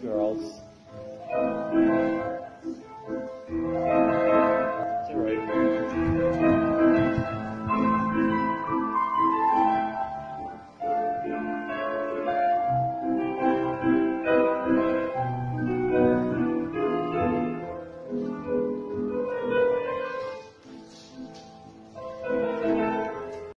Girls.